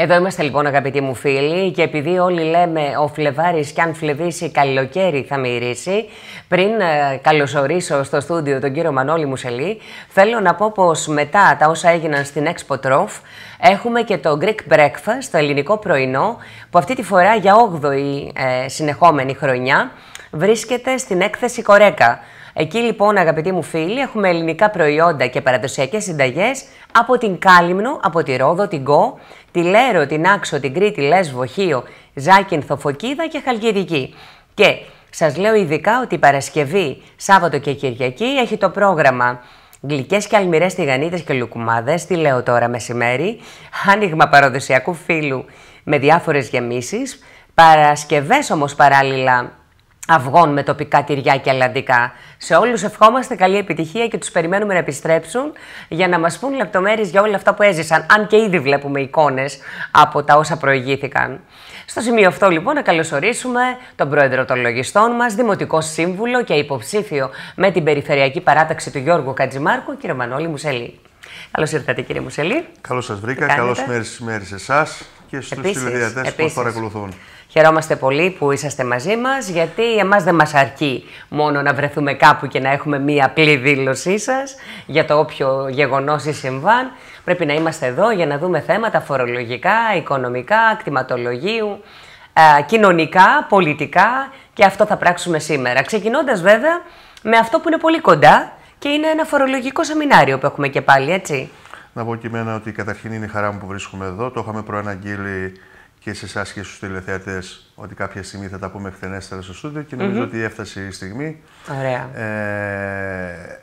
Εδώ είμαστε λοιπόν αγαπητοί μου φίλοι και επειδή όλοι λέμε ο Φλεβάρης κι αν φλεβήσει καλοκαίρι θα μυρίσει πριν ε, καλωσορίσω στο στούντιο τον κύριο Μανώλη Μουσελή θέλω να πω πως μετά τα όσα έγιναν στην Expo Trof έχουμε και το Greek Breakfast, το ελληνικό πρωινό που αυτή τη φορά για 8η ε, συνεχόμενη χρονιά βρίσκεται στην έκθεση Κορέκα. Εκεί λοιπόν αγαπητοί μου φίλοι έχουμε ελληνικά προϊόντα και παραδοσιακές συνταγές από την Κάλυμνο, από τη Ρόδο, την Κο, τη Λέρο, την Άξο, την Κρήτη, Λέσβο, Χίο, Ζάκυνθο, Φωκίδα και Χαλκιδική. Και σας λέω ειδικά ότι η Παρασκευή, Σάββατο και Κυριακή έχει το πρόγραμμα Γλυκές και αλμυρές τηγανίτες και λουκουμάδες, τι λέω τώρα μεσημέρι, άνοιγμα παραδοσιακού φύλου με διάφορες γεμίσεις, Παρασκευές όμως παράλληλα αυγών με τοπικά τυριά και αλλαντικά. Σε όλους ευχόμαστε καλή επιτυχία και τους περιμένουμε να επιστρέψουν για να μας πούν λεπτομέρειες για όλα αυτά που έζησαν, αν και ήδη βλέπουμε εικόνες από τα όσα προηγήθηκαν. Στο σημείο αυτό λοιπόν να καλωσορίσουμε τον πρόεδρο των λογιστών μας, δημοτικό σύμβουλο και υποψήφιο με την περιφερειακή παράταξη του Γιώργου Κατζημάρκου, κύριο Μανώλη Μουσελή. Καλώς ήρθατε, κύριε Μουσελή. Καλώς σας βρήκα. Καλώς μέρε σε εσάς και στους τηλεδιατές που παρακολουθούν. Χαιρόμαστε πολύ που είσαστε μαζί μας, γιατί εμάς δεν μας αρκεί μόνο να βρεθούμε κάπου και να έχουμε μία απλή δήλωσή σας για το όποιο γεγονός ή συμβάν. Πρέπει να είμαστε εδώ για να δούμε θέματα φορολογικά, οικονομικά, κτηματολογίου, κοινωνικά, πολιτικά και αυτό θα πράξουμε σήμερα. Ξεκινώντας βέβαια με αυτό που είναι πολύ κοντά και είναι ένα φορολογικό σεμινάριο που έχουμε και πάλι, έτσι. Να πω και εμένα ότι καταρχήν είναι χαρά μου που βρίσκομαι εδώ. Το είχαμε προαναγγείλει και σε εσάς και στους τηλεθεατές ότι κάποια στιγμή θα τα πούμε χθενέστερα στο στούντιο και νομιζω ότι έφτασε η στιγμή. Ωραία. Ε,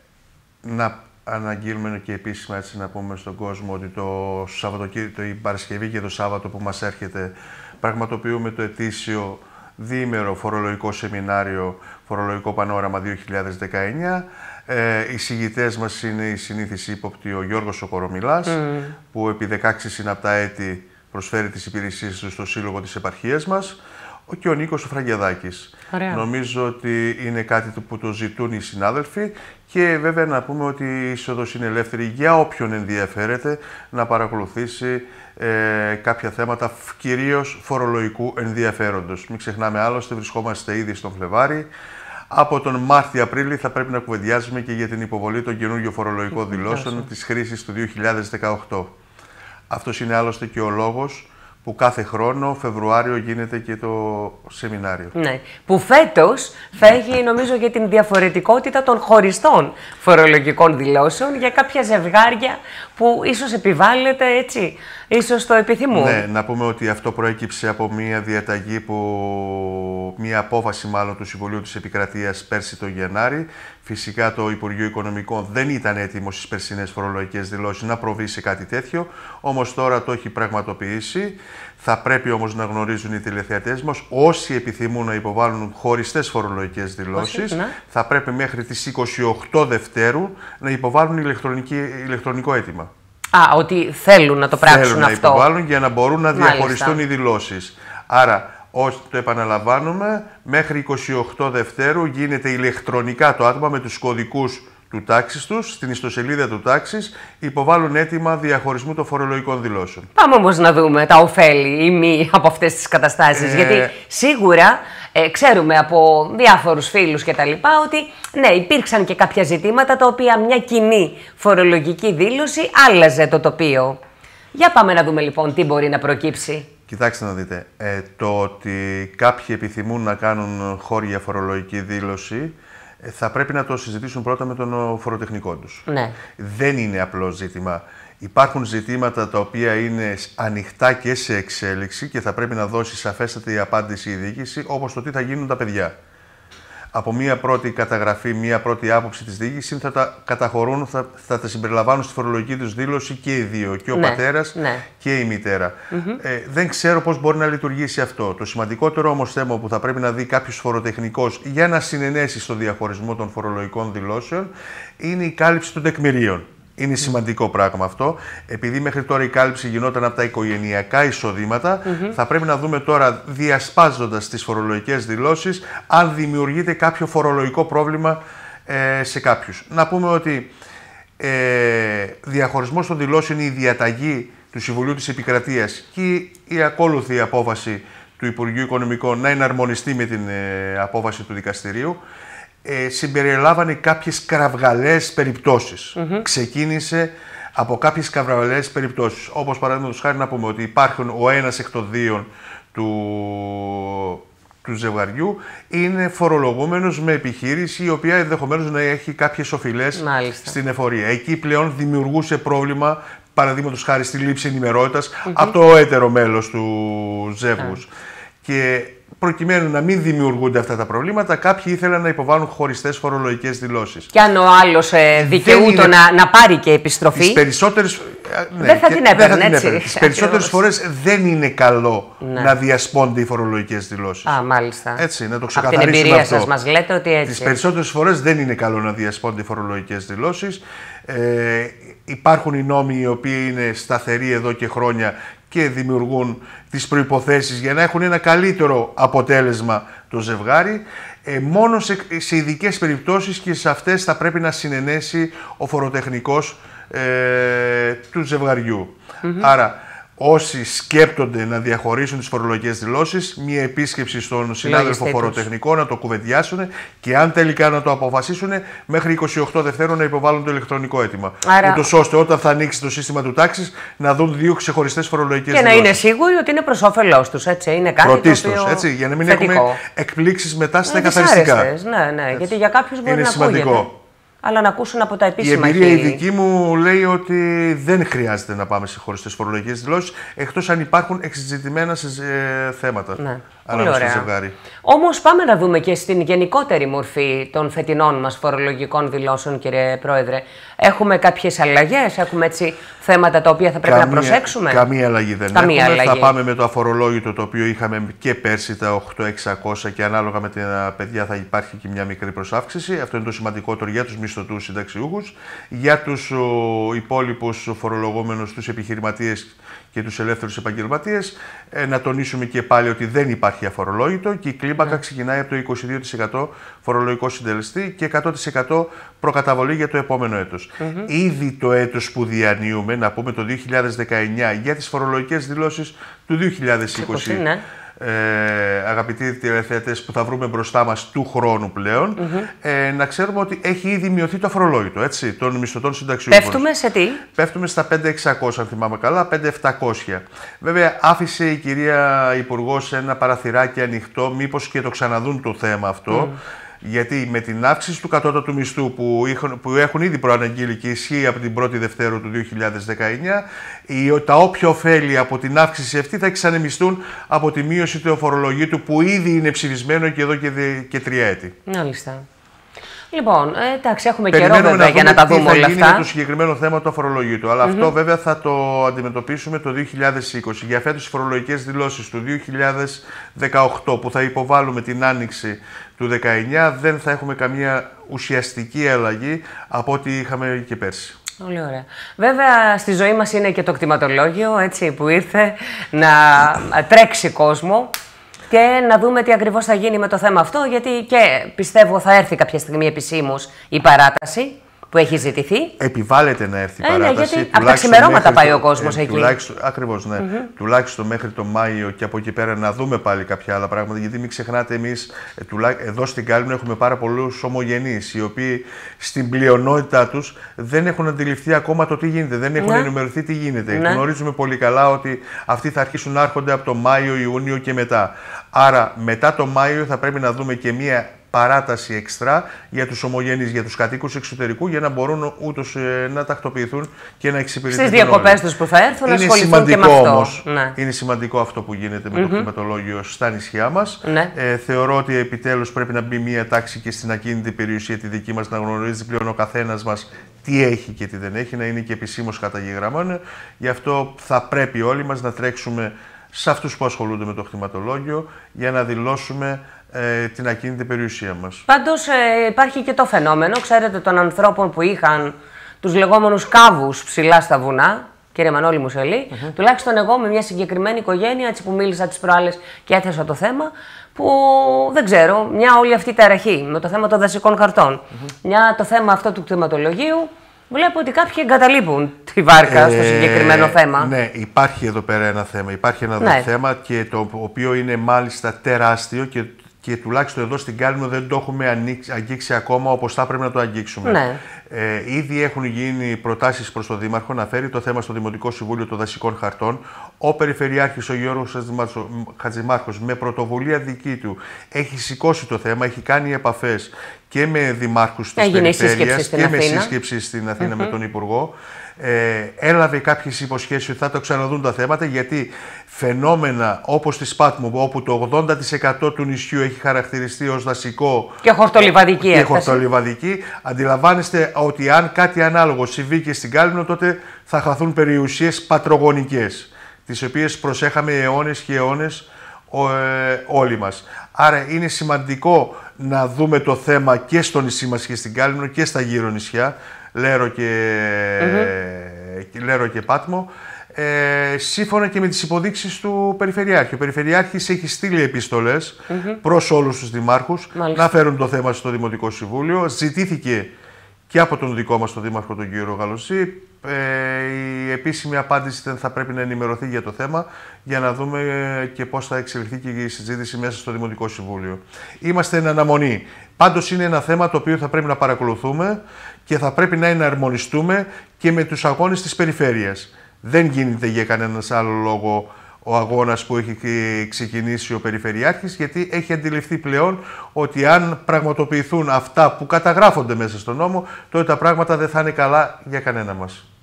να αναγγείλουμε και επίσημα έτσι να πούμε στον κόσμο ότι το Σαββατοκύριακο, η Παρασκευή και το Σάββατο που μας έρχεται πραγματοποιούμε το ετήσιο διήμερο φορολογικό σεμινάριο Φορολογικό Πανόραμα 2019. Ε, οι συγητές μας είναι η συνήθιση ύποπτη ο Γιώργος Σοκορομιλάς, που επί 16 συναπτά έτη προσφέρει τις υπηρεσίες του στο Σύλλογο της Επαρχίας μας και ο Νίκος ο Φραγκεδάκης. Νομίζω ότι είναι κάτι που το ζητούν οι συνάδελφοι και βέβαια να πούμε ότι η είσοδος είναι ελεύθερη για όποιον ενδιαφέρεται να παρακολουθήσει ε, κάποια θέματα κυρίως φορολογικού ενδιαφέροντος. Μην ξεχνάμε άλλωστε, βρισκόμαστε ήδη στον Φλεβάρι. Από τον Μάρτιο-Απρίλιο θα πρέπει να κουβεντιάζουμε και για την υποβολή των καινούργιων φορολογικών δηλώσεων της χρήσης του 2018. Αυτός είναι άλλωστε και ο λόγος που κάθε χρόνο, Φεβρουάριο, γίνεται και το σεμινάριο. Ναι. Που φέτος θα έχει, νομίζω, και την διαφορετικότητα των χωριστών φορολογικών δηλώσεων για κάποια ζευγάρια που ίσως επιβάλλεται έτσι, ίσως το επιθυμούν. Ναι, να πούμε ότι αυτό προέκυψε από μια διαταγή που, μια απόφαση μάλλον του Συμβουλίου της Επικρατείας πέρσι το Γενάρη. Φυσικά το Υπουργείο Οικονομικών δεν ήταν έτοιμο στις περσινές φορολογικές δηλώσεις να προβεί σε κάτι τέτοιο, όμως τώρα το έχει πραγματοποιήσει. Θα πρέπει όμως να γνωρίζουν οι τηλεθεατές μας, όσοι επιθυμούν να υποβάλουν χωριστές φορολογικές δηλώσεις, ναι. θα πρέπει μέχρι τις 28 Δευτέρου να υποβάλουν ηλεκτρονικό αίτημα. Α, ότι θέλουν να το πράξουν θέλουν αυτό. να υποβάλουν για να μπορούν να διαχωριστούν οι δηλώσεις. Άρα, όσο το επαναλαμβάνουμε, μέχρι 28 Δευτέρου γίνεται ηλεκτρονικά το άτομα με τους κωδικούς του τάξης τους, στην ιστοσελίδα του τάξης, υποβάλλουν έτοιμα διαχωρισμού των φορολογικών δηλώσεων. Πάμε όμως να δούμε τα ωφέλη ή μη από αυτές τις καταστάσεις. Ε... Γιατί σίγουρα ε, ξέρουμε από διάφορους φίλους κτλ. ότι ναι, υπήρξαν και κάποια ζητήματα τα οποία μια κοινή φορολογική δήλωση άλλαζε το τοπίο. Για πάμε να δούμε λοιπόν τι μπορεί να προκύψει. Κοιτάξτε να δείτε, ε, το ότι κάποιοι επιθυμούν να κάνουν χώρια φορολογική δήλωση ε, θα πρέπει να το συζητήσουν πρώτα με τον φοροτεχνικό τους. Ναι. Δεν είναι απλό ζήτημα. Υπάρχουν ζητήματα τα οποία είναι ανοιχτά και σε εξέλιξη και θα πρέπει να δώσει σαφέστατη απάντηση η διοίκηση, όπως το τι θα γίνουν τα παιδιά από μία πρώτη καταγραφή, μία πρώτη άποψη της διοίκησης θα τα καταχωρούν, θα, θα τα συμπεριλαμβάνουν στη φορολογική τους δήλωση και οι δύο, και ο ναι, πατέρας ναι. και η μητέρα. Ε, δεν ξέρω πώς μπορεί να λειτουργήσει αυτό. Το σημαντικότερο όμως θέμα που θα πρέπει να δει κάποιος φοροτεχνικός για να συνενέσει στο διαχωρισμό των φορολογικών δηλώσεων είναι η κάλυψη των τεκμηρίων. Είναι σημαντικό πράγμα αυτό. Επειδή μέχρι τώρα η κάλυψη γινόταν από τα οικογενειακά εισοδήματα, θα πρέπει να δούμε τώρα, διασπάζοντας τις φορολογικές δηλώσεις, αν δημιουργείται κάποιο φορολογικό πρόβλημα ε, σε κάποιους. Να πούμε ότι ε, διαχωρισμός των δηλώσεων είναι η διαταγή του Συμβουλίου της Επικρατείας και η ακόλουθη απόφαση του Υπουργείου Οικονομικών να εναρμονιστεί με την ε, απόφαση του δικαστηρίου, ε, συμπεριλάβανε κάποιες κραυγαλαίες Ξεκίνησε από κάποιες κραυγαλαίες περιπτώσεις. Όπως παραδείγματος χάρη να πούμε ότι υπάρχουν ο ένας εκ των δύο του, του ζευγαριού είναι φορολογούμενος με επιχείρηση η οποία ενδεχομένως να έχει κάποιες οφειλές στην εφορία. Εκεί πλέον δημιουργούσε πρόβλημα παραδείγματος χάρη στη λήψη από το έτερο μέλος του ζεύγους. Και προκειμένου να μην δημιουργούνται αυτά τα προβλήματα, κάποιοι ήθελαν να υποβάλουν χωριστές φορολογικές δηλώσεις. Και αν ο άλλος ε, δικαιούται να, να πάρει και επιστροφή. Τις περισσότερες. Ναι, δεν θα την έπαιρνε, έτσι. Τις περισσότερες φορές δεν είναι καλό ναι. να διασπώνται οι φορολογικές δηλώσεις. Α, μάλιστα. Έτσι, να το ξεκαθαρίσουμε. Από την εμπειρία σας, μας λέτε ότι έτσι. Τις περισσότερες φορές δεν είναι καλό να διασπώνται οι φορολογικές δηλώσεις. Ε, υπάρχουν οι νόμοι οι οποίοι είναι σταθεροί εδώ και χρόνια και δημιουργούν τις προϋποθέσεις για να έχουν ένα καλύτερο αποτέλεσμα το ζευγάρι. Ε, μόνο σε, σε ειδικές περιπτώσεις και σε αυτές θα πρέπει να συνενέσει ο φοροτεχνικός ε, του ζευγαριού. Άρα όσοι σκέπτονται να διαχωρίσουν τις φορολογικές δηλώσεις, μία επίσκεψη στον συνάδελφο φοροτεχνικό να το κουβεντιάσουν και αν τελικά να το αποφασίσουν, μέχρι 28 Δευτέρου να υποβάλουν το ηλεκτρονικό αίτημα. Άρα... Ούτως ώστε όταν θα ανοίξει το σύστημα του τάξης να δουν δύο ξεχωριστές φορολογικές και δηλώσεις. Και να είναι σίγουροι ότι είναι προς όφελός τους, έτσι, είναι κάτι Πρωτίστως, το οποίο... έτσι, για να μην θετικό. έχουμε εκπλήξεις μετά στα καθαριστικά. Ναι, ναι, γιατί για κάποιους μπορεί είναι να σημαντικό. Ακούγεται αλλά να ακούσουν από τα επίσημα Η εμπειρία η δική μου λέει ότι δεν χρειάζεται να πάμε σε χωριστές φορολογικές δηλώσεις, εκτός αν υπάρχουν εξειδικευμένα σε ε, θέματα. Ναι. Ανάμεσα στο ζευγάρι. Όμως πάμε να δούμε και στην γενικότερη μορφή των φετινών μας φορολογικών δηλώσεων, κύριε Πρόεδρε. Έχουμε κάποιες αλλαγές, έχουμε έτσι θέματα τα οποία θα πρέπει καμία, να προσέξουμε; Καμία αλλαγή δεν καμία έχουμε. Αλλαγή. Θα πάμε με το αφορολόγητο το οποίο είχαμε και πέρσι τα 8.600 και ανάλογα με τα παιδιά θα υπάρχει και μια μικρή προσάυξηση. Αυτό είναι το σημαντικότερο για τους μισθωτούς συνταξιούχους. Για τους υπόλοιπους φορολογούμενους, τους επιχειρηματίες και τους ελεύθερους επαγγελματίες. Ε, να τονίσουμε και πάλι ότι δεν υπάρχει αφορολόγητο και η κλίμακα ναι. ξεκινάει από το 22% φορολογικό συντελεστή και 100% προκαταβολή για το επόμενο έτος. Ήδη το έτος που διανύουμε, να πούμε το 2019, για τις φορολογικές δηλώσεις του 2020, ε, αγαπητοί τηλεθεατές που θα βρούμε μπροστά μας του χρόνου πλέον, ε, να ξέρουμε ότι έχει ήδη μειωθεί το αφορολόγητο έτσι, των μισθωτών συνταξιούχων. Πέφτουμε σε τι; Πέφτουμε στα 5.600 αν θυμάμαι καλά, 5.700. Βέβαια άφησε η κυρία Υπουργός ένα παραθυράκι ανοιχτό, μήπως και το ξαναδούν το θέμα αυτό. Γιατί με την αύξηση του κατώτατου μισθού που, έχουν, που έχουν ήδη προαναγγείλει και ισχύει από την 1η Δευτέρου του 2019, τα όποια ωφέλη από την αύξηση αυτή θα εξανεμιστούν από τη μείωση του εφορολογήτου που ήδη είναι ψηφισμένο και εδώ και, και τρία έτη. Μάλιστα. Λοιπόν, ε, εντάξει, έχουμε καιρό βέβαια για να τα δούμε όλα αυτά. Τι θα γίνει το συγκεκριμένο θέμα του αφορολογήτου. Αλλά αυτό βέβαια θα το αντιμετωπίσουμε το 2020. Για φέτος οι φορολογικές δηλώσεις του 2018 που θα υποβάλουμε την άνοιξη του 19 δεν θα έχουμε καμία ουσιαστική αλλαγή από ό,τι είχαμε και πέρσι. Πολύ ωραία. Βέβαια, στη ζωή μας είναι και το κτηματολόγιο, έτσι, που ήρθε να τρέξει κόσμο και να δούμε τι ακριβώς θα γίνει με το θέμα αυτό, γιατί και πιστεύω θα έρθει κάποια στιγμή επισήμως η παράταση που έχει ζητηθεί. Επιβάλλεται να έρθει η ε, ναι, παράταση. γιατί από τα ξημερώματα πάει ο κόσμος ε, εκεί. Τουλάχιστον, ακριβώς, ναι. Τουλάχιστον μέχρι τον Μάιο και από εκεί πέρα να δούμε πάλι κάποια άλλα πράγματα. Γιατί μην ξεχνάτε, εμείς ε, εδώ στην Κάλυμνο έχουμε πάρα πολλούς ομογενείς, οι οποίοι στην πλειονότητά τους δεν έχουν αντιληφθεί ακόμα το τι γίνεται. Δεν έχουν ναι. ενημερωθεί τι γίνεται. Ναι. Γνωρίζουμε πολύ καλά ότι αυτοί θα αρχίσουν να έρχονται από το Μάιο, Ιούνιο και μετά. Άρα μετά το Μάιο θα πρέπει να δούμε και μία παράταση εξτρά για τους ομογενείς, για τους κατοίκους εξωτερικού, για να μπορούν ούτως ε, να τακτοποιηθούν και να εξυπηρετήσουν. Στις διακοπές τους που θα έρθουν, να ασχοληθούν και με αυτό. Όμως, ναι. Είναι σημαντικό αυτό που γίνεται με το κτηματολόγιο στα νησιά μας. Ναι. Ε, θεωρώ ότι επιτέλους πρέπει να μπει μία τάξη και στην ακίνητη περιουσία τη δική μας, να γνωρίζει πλέον ο καθένας μας τι έχει και τι δεν έχει, να είναι και επισήμως καταγεγραμμένο. Γι' αυτό θα πρέπει όλοι μας να τρέξουμε σε αυτούς που ασχολούνται με το χρηματολόγιο για να δηλώσουμε ε, την ακίνητη περιουσία μας. Πάντως ε, υπάρχει και το φαινόμενο, ξέρετε, των ανθρώπων που είχαν τους λεγόμενους κάβους ψηλά στα βουνά, κύριε Μανώλη Μουσελή, mm τουλάχιστον εγώ με μια συγκεκριμένη οικογένεια, έτσι που μίλησα τις προάλλες και έθεσα το θέμα, που δεν ξέρω, μια όλη αυτή η ταραχή με το θέμα των δασικών χαρτών, μια το θέμα αυτό του κτηματολογίου, Βλέπω ότι κάποιοι εγκαταλείπουν τη βάρκα στο συγκεκριμένο θέμα. Ναι, υπάρχει εδώ πέρα ένα θέμα. Υπάρχει ένα Ναι. θέμα και το οποίο είναι μάλιστα τεράστιο και, και τουλάχιστον εδώ στην Κάλυμνο δεν το έχουμε ανοίξει- αγγίξει ακόμα όπως θα πρέπει να το αγγίξουμε. Ναι. Ε, ήδη έχουν γίνει προτάσεις προς τον Δήμαρχο να φέρει το θέμα στο Δημοτικό Συμβούλιο των Δασικών Χαρτών. Ο Περιφερειάρχης, ο Γιώργος Χατζημάρκος- Χατζημάρχος, με πρωτοβουλία δική του, έχει σηκώσει το θέμα, έχει κάνει επαφές και με δημάρχους της Έγινε η σύσκεψη περιφέρειας στην και με Αθήνα. σύσκεψη στην αθηνα με τον Υπουργό. Ε, έλαβε κάποιες υποσχέσεις ότι θα το ξαναδούν τα θέματα γιατί φαινόμενα όπως τη Σπάτμου όπου το 80% του νησιού έχει χαρακτηριστεί ως δασικό Και χορτολιβαδική και έκταση. χορτολιβαδική, αντιλαμβάνεστε ότι αν κάτι ανάλογο συμβεί και στην Κάλυμνο, τότε θα χαθούν περιουσίες πατρογονικές, τις οποίες προσέχαμε αιώνες και αιώνες ο- ε, όλοι μας. Άρα είναι σημαντικό να δούμε το θέμα και στο νησί μας και στην Κάλυμνο και στα γύρω νησιά, Λέρο και, και- Λέρο και Πάτμο, ε, σύμφωνα και με τις υποδείξεις του Περιφερειάρχη. Ο Περιφερειάρχης έχει στείλει επιστολές προς όλους τους δημάρχους Μάλιστα. να φέρουν το θέμα στο Δημοτικό Συμβούλιο. Ζητήθηκε και από τον δικό μας τον Δήμαρχο τον κύριο Γαλωσή. Ε, η επίσημη απάντηση δεν θα πρέπει να ενημερωθεί για το θέμα για να δούμε ε, και πώς θα εξελιχθεί και η συζήτηση μέσα στο Δημοτικό Συμβούλιο. Είμαστε εν αναμονή. Πάντως είναι ένα θέμα το οποίο θα πρέπει να παρακολουθούμε και θα πρέπει να εναρμονιστούμε και με τους αγώνες της περιφέρειας. Δεν γίνεται για κανέναν άλλο λόγο ο αγώνας που έχει ξεκινήσει ο Περιφερειάρχης γιατί έχει αντιληφθεί πλέον ότι αν πραγματοποιηθούν αυτά που καταγράφονται μέσα στον νόμο τότε τα πράγματα δεν θα είναι καλά για κανένα μας.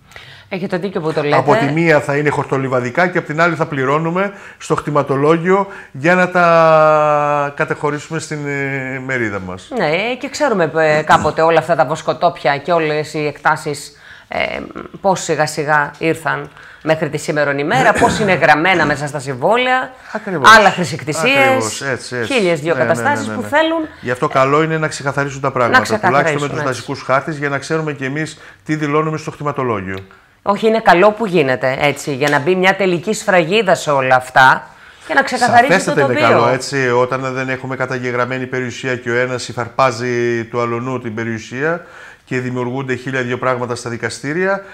Έχετε δίκιο που το λέτε. Από τη μία θα είναι χορτολιβαδικά και από την άλλη θα πληρώνουμε στο κτηματολόγιο για να τα κατεχωρήσουμε στην ε, μερίδα μας. Ναι, και ξέρουμε ε, κάποτε όλα αυτά τα βοσκοτόπια και όλες οι εκτάσεις ε, πώς σιγά σιγά ήρθαν μέχρι τη σήμερον ημέρα, πώς είναι γραμμένα μέσα στα συμβόλαια, Ακριβώς. άλλα χρησικτησίες, Ακριβώς, έτσι, έτσι. χίλιες δύο Ναι, ναι, ναι, καταστάσεις ναι, ναι. που θέλουν Γι' αυτό καλό είναι να ξεκαθαρίσουν τα πράγματα. ξεκαθαρίσουν, τουλάχιστον με τους έτσι. δασικούς χάρτες για να ξέρουμε και εμείς τι δηλώνουμε στο κτηματολόγιο. Όχι, είναι καλό που γίνεται έτσι, για να μπει μια τελική σφραγίδα σε όλα αυτά και να ξεκαθαρίσει το Σαφέστατα είναι τοπίο. καλό έτσι όταν δεν έχουμε καταγεγραμμένη περιουσία και ο ένας υφαρπάζει του αλλονού την περιουσία και δημιουργούνται χίλια δύο πράγματα στα δικαστήρια.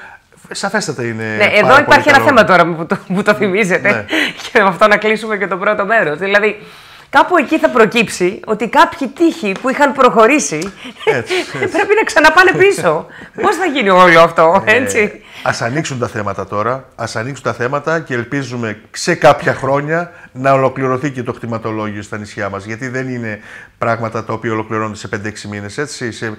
Σαφέστατα είναι. Ναι, πάρα εδώ πολύ υπάρχει ένα καλό. θέμα τώρα που το, που το θυμίζετε Ναι. και με αυτό να κλείσουμε και το πρώτο μέρος. Δηλαδή, κάπου εκεί θα προκύψει ότι κάποιοι τύχοι που είχαν προχωρήσει Έτσι, πρέπει να ξαναπάνε πίσω. Πώς θα γίνει όλο αυτό, έτσι; Α ανοίξουν τα θέματα τώρα. Α ανοίξουν τα θέματα και ελπίζουμε σε κάποια χρόνια να ολοκληρωθεί και το κτηματολόγιο στα νησιά μας. Γιατί δεν είναι πράγματα τα οποία ολοκληρώνονται σε 5-6 μήνες. Έτσι, σε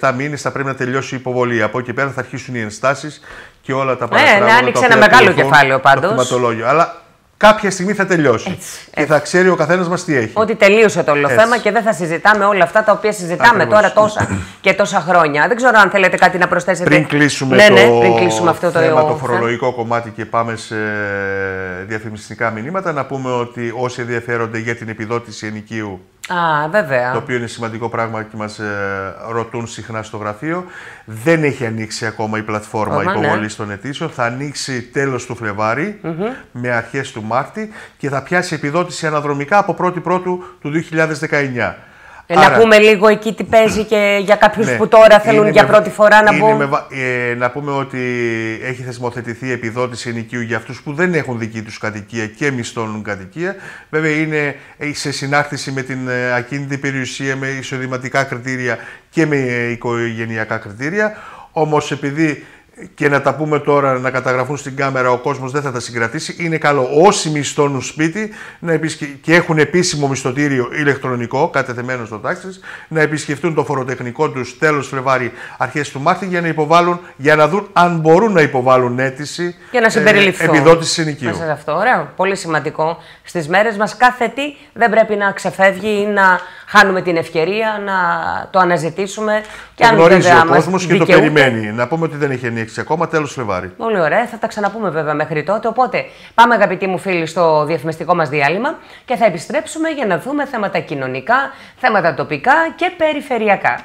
5-6-7 μήνες θα πρέπει να τελειώσει η υποβολή. Από εκεί πέρα θα αρχίσουν οι ενστάσεις και όλα τα παραπάνω. ναι, άνοιξε ένα μεγάλο κεφάλαιο πάντως. Το κτηματολόγιο. Αλλά κάποια στιγμή θα τελειώσει. Έτσι, και θα ξέρει ο καθένας μας τι έχει. Ότι τελείωσε το όλο Έτσι. θέμα και δεν θα συζητάμε όλα αυτά τα οποία συζητάμε Ακριβώς. τώρα τόσα και τόσα χρόνια. Δεν ξέρω αν θέλετε κάτι να προσθέσετε. Πριν κλείσουμε, ναι, το, ναι, πριν κλείσουμε αυτό το θέμα, το θέμα. φορολογικό κομμάτι και πάμε σε διαφημιστικά μηνύματα, να πούμε ότι όσοι ενδιαφέρονται για την επιδότηση ενοικίου, Α, βέβαια. το οποίο είναι σημαντικό πράγμα και μας ε, ρωτούν συχνά στο γραφείο, δεν έχει ανοίξει ακόμα η πλατφόρμα Ω, ναι. υποβολής των αιτήσεων. Θα ανοίξει τέλος του φλεβαρη με αρχές του Μάρτη και θα πιάσει επιδότηση αναδρομικά από 1η Πρώτου του 2019. Ε, να Άρα- πούμε λίγο εκεί τι παίζει και για κάποιους ναι. που τώρα θέλουν Είναι για με- πρώτη φορά να είναι μπουν. με βα- ε, να πούμε ότι έχει θεσμοθετηθεί επιδότηση ενοικίου για αυτούς που δεν έχουν δική τους κατοικία και μισθώνουν κατοικία. Βέβαια είναι σε συνάρτηση με την ε, ακίνητη περιουσία, με εισοδηματικά κριτήρια και με ε, οικογενειακά κριτήρια. Όμως επειδή και να τα πούμε τώρα, να καταγραφούν στην κάμερα, ο κόσμος δεν θα τα συγκρατήσει. Είναι καλό όσοι μισθώνουν σπίτι να επισκε- και έχουν επίσημο μισθωτήριο ηλεκτρονικό, κατεθεμένο στο τάξης, να επισκεφτούν το φοροτεχνικό τους τέλος Φλεβάρι, αρχές του Μάρτη, για να υποβάλουν, για να δουν αν μπορούν να υποβάλουν αίτηση Και να συμπεριληφθούν. ε, επιδότησης ενοικίου. Μέσα σε αυτό, ωραίο. Πολύ σημαντικό. Στις μέρες μας, κάθε τι δεν πρέπει να ξεφεύγει ή να χάνουμε την ευκαιρία να το αναζητήσουμε. Και Το αν γνωρίζει βέβαια ο μας κόσμος και το δικαιούται. περιμένει. Να πούμε ότι δεν έχει ανοίξει ακόμα, τέλος Φλεβάρι. Πολύ ωραία. Θα τα ξαναπούμε βέβαια μέχρι τότε. Οπότε πάμε, αγαπητοί μου φίλοι, στο διαφημιστικό μας διάλειμμα και θα επιστρέψουμε για να δούμε θέματα κοινωνικά, θέματα τοπικά και περιφερειακά.